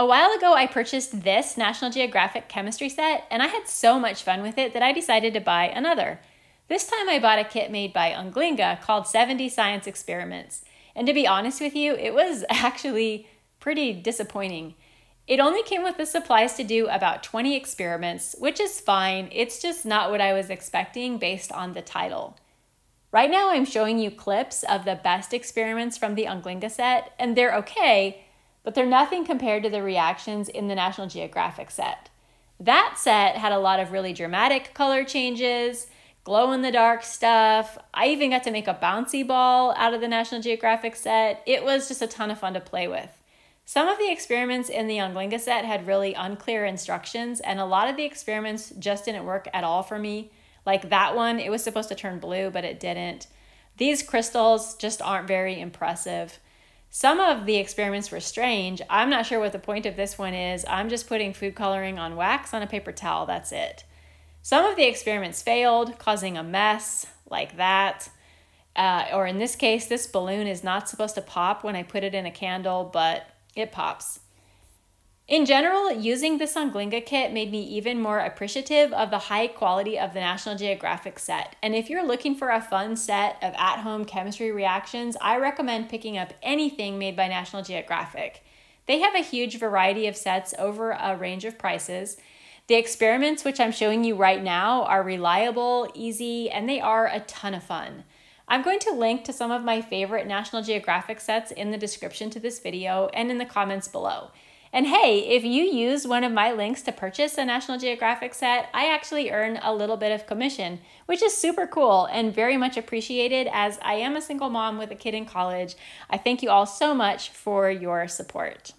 A while ago, I purchased this National Geographic chemistry set, and I had so much fun with it that I decided to buy another. This time I bought a kit made by Unglinga called 70 Science Experiments. And to be honest with you, it was actually pretty disappointing. It only came with the supplies to do about 20 experiments, which is fine. It's just not what I was expecting based on the title. Right now, I'm showing you clips of the best experiments from the Unglinga set, and they're okay, but they're nothing compared to the reactions in the National Geographic set. That set had a lot of really dramatic color changes, glow in the dark stuff. I even got to make a bouncy ball out of the National Geographic set. It was just a ton of fun to play with. Some of the experiments in the Unglinga set had really unclear instructions, and a lot of the experiments just didn't work at all for me. Like that one, it was supposed to turn blue, but it didn't. These crystals just aren't very impressive. Some of the experiments were strange. I'm not sure what the point of this one is. I'm just putting food coloring on wax on a paper towel. That's it. Some of the experiments failed, causing a mess like that. Uh, or in this case, this balloon is not supposed to pop when I put it in a candle, but it pops. In general, using the Unglinga kit made me even more appreciative of the high quality of the National Geographic set. And if you're looking for a fun set of at home chemistry reactions, I recommend picking up anything made by National Geographic. They have a huge variety of sets over a range of prices. The experiments, which I'm showing you right now, are reliable, easy, and they are a ton of fun. I'm going to link to some of my favorite National Geographic sets in the description to this video and in the comments below. And hey, if you use one of my links to purchase a National Geographic set, I actually earn a little bit of commission, which is super cool and very much appreciated as I am a single mom with a kid in college. I thank you all so much for your support.